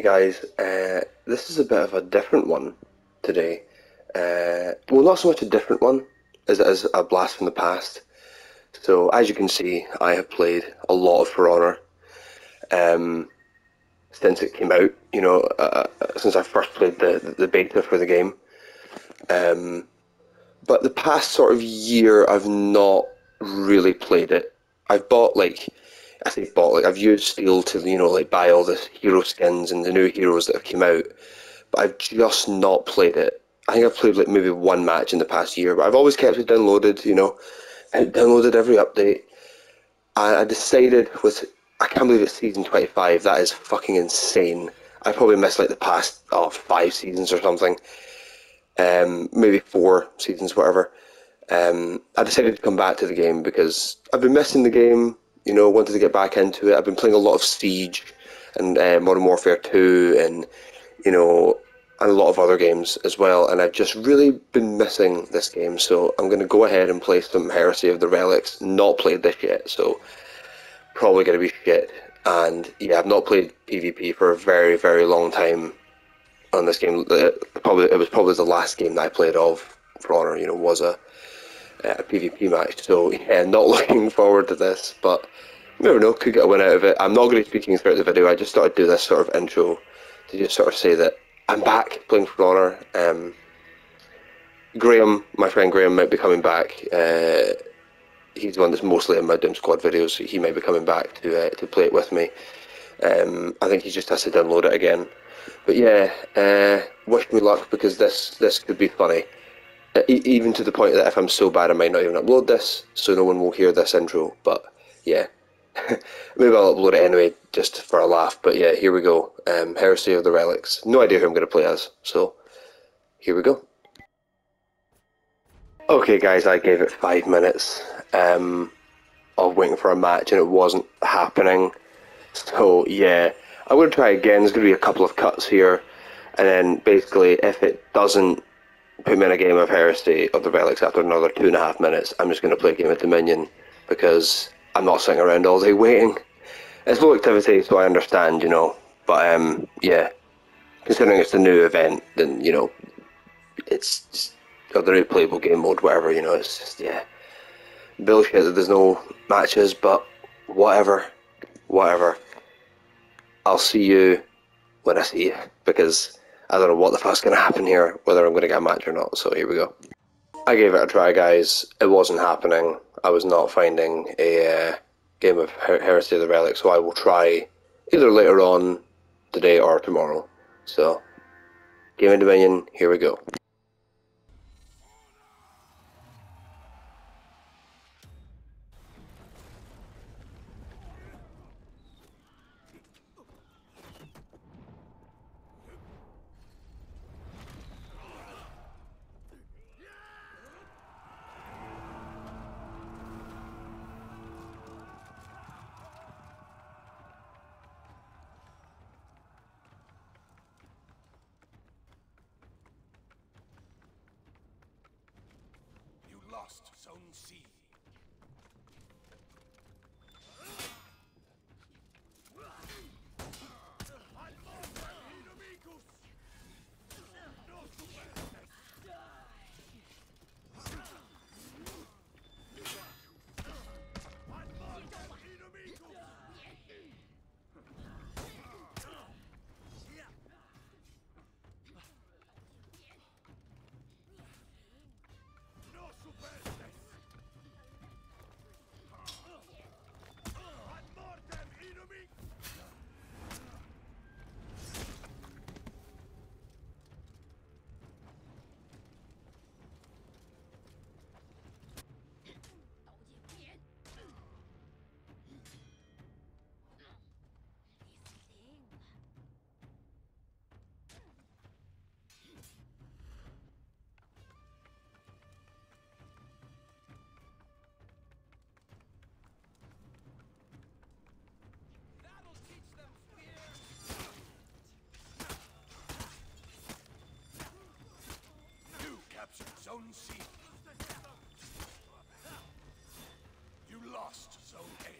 Okay, guys, uh, this is a bit of a different one today. Uh, well, not so much a different one as a blast from the past. So, as you can see, I have played a lot of For Honor um, since it came out. You know, uh, uh since I first played the the beta for the game. Um, but the past sort of year, I've not really played it. I've bought like I say bought like I've used Steel to you know like buy all the hero skins and the new heroes that have come out, but I've just not played it. I think I've played like maybe one match in the past year, but I've always kept it downloaded. You know, downloaded every update. I, I decided with I can't believe it's season twenty five. That is fucking insane. I probably missed like the past oh, five seasons or something, um, maybe four seasons, whatever. Um, I decided to come back to the game because I've been missing the game you know, wanted to get back into it. I've been playing a lot of Siege and uh, Modern Warfare 2 and, you know, and a lot of other games as well. And I've just really been missing this game. So I'm going to go ahead and play some Heresy of the Relics. Not played this yet, so probably going to be shit. And yeah, I've not played PvP for a very, very long time on this game. Probably It was probably the last game that I played of For Honor, you know, was a a PvP match. So yeah, not looking forward to this, but never know, could get a win out of it. I'm not going to be speaking throughout the video. I just thought I'd do this sort of intro to just sort of say that I'm back playing For Honor. Um, Graham, my friend Graham, might be coming back. Uh, he's the one that's mostly in my Doom Squad videos. So he might be coming back to uh, to play it with me. Um, I think he just has to download it again. But yeah, uh, wish me luck because this this could be funny. Uh, even to the point that if I'm so bad, I might not even upload this, so no one will hear this intro. But yeah, maybe I'll upload it anyway, just for a laugh. But yeah, here we go. Um, Heresy of the Relics. No idea who I'm going to play as, so here we go. Okay, guys, I gave it five minutes um, of waiting for a match, and it wasn't happening. So yeah, I'm going to try again. There's going to be a couple of cuts here, and then basically, if it doesn't put me in a game of Heresy of the Relics after another two and a half minutes, I'm just going to play a game of Dominion because I'm not sitting around all day waiting. It's low activity, so I understand, you know. But um, yeah, considering it's a new event, then you know, it's or new playable game mode, whatever. You know, it's just yeah, bullshit that there's no matches, but whatever, whatever. I'll see you when I see you because I don't know what the fuck's going to happen here, whether I'm going to get a match or not. So here we go. I gave it a try, guys. It wasn't happening. I was not finding a uh, game of Her- Heresy of the Relic, so I will try either later on today or tomorrow. So, Game of Dominion, here we go. Lost Zone C. Zone C. You lost Zone A.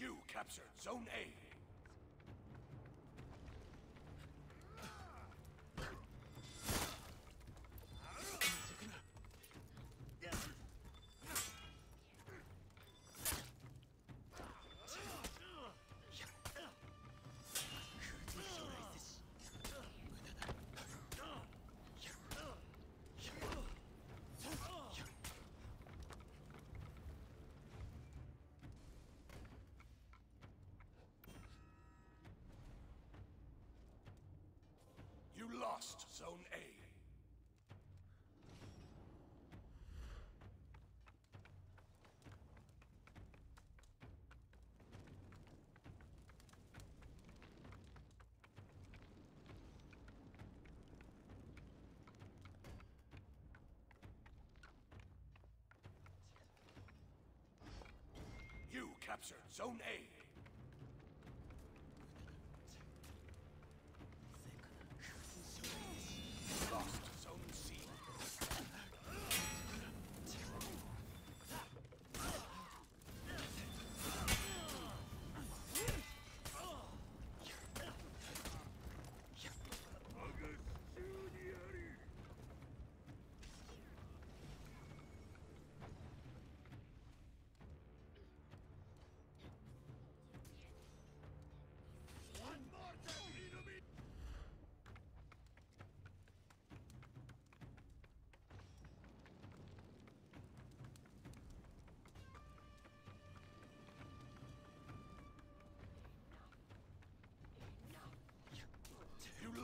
You captured Zone A. lost Zone A. You captured Zone A.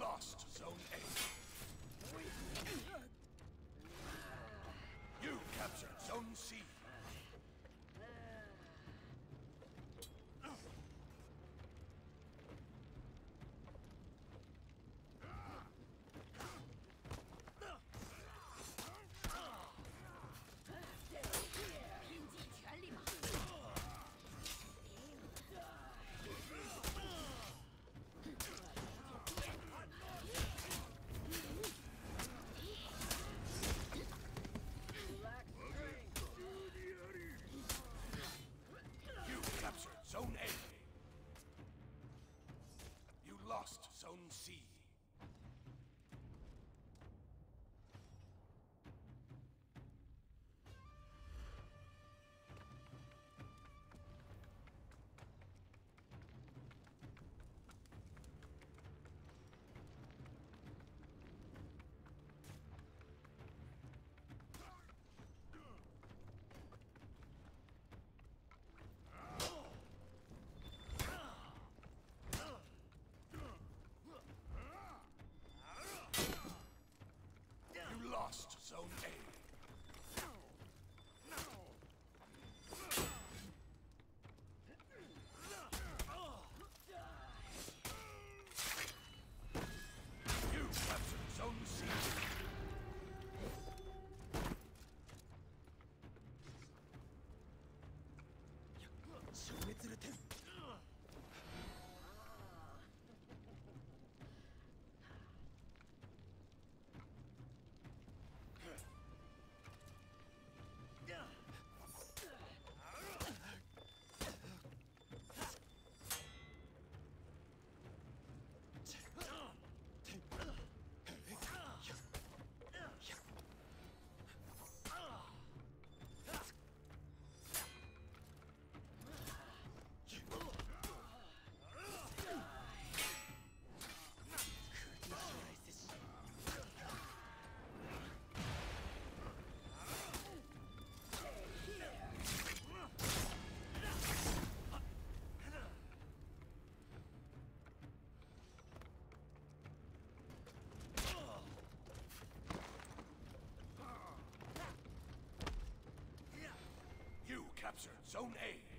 lost. captured Zone A.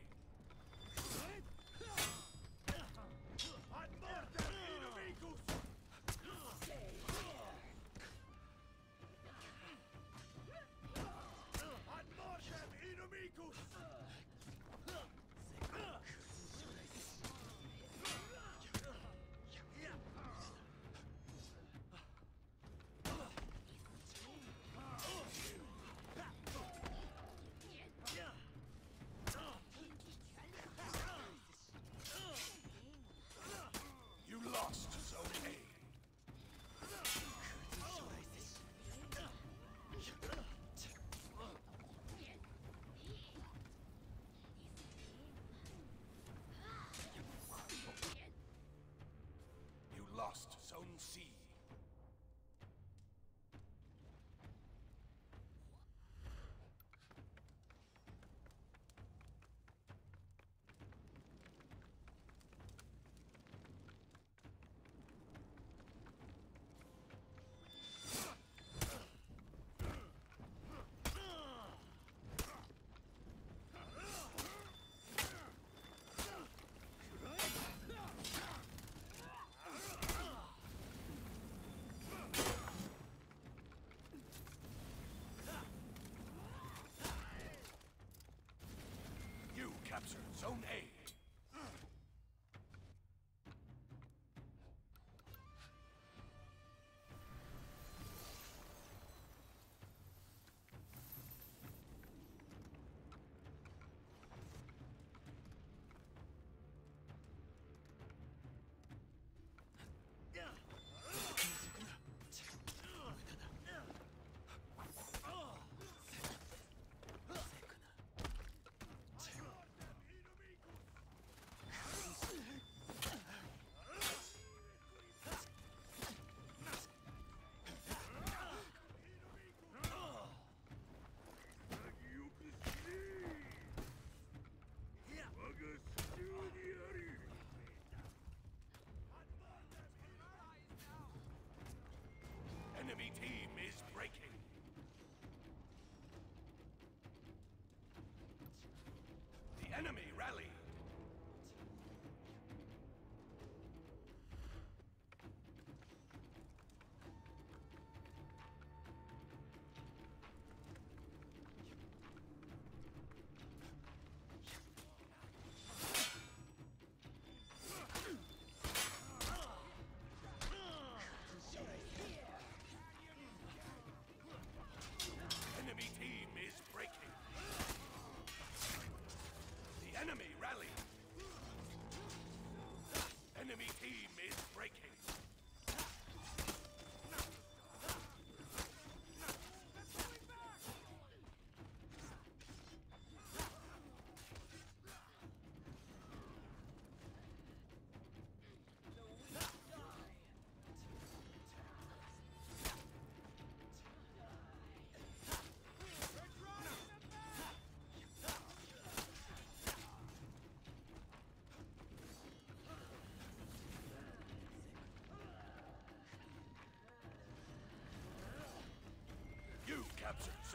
captured Zone A.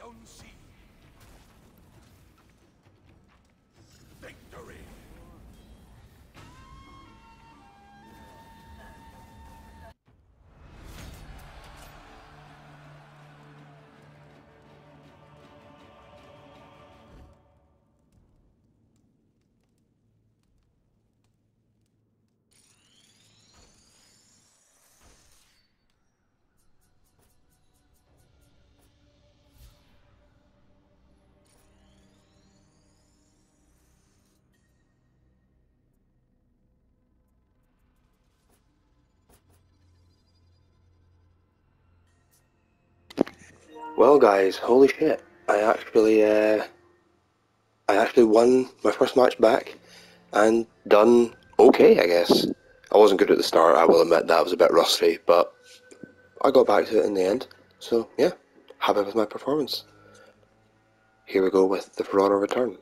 captured Zone Well, guys, holy shit! I actually, uh, I actually won my first match back, and done okay, I guess. I wasn't good at the start. I will admit that I was a bit rusty, but I got back to it in the end. So yeah, happy with my performance. Here we go with the Honor return.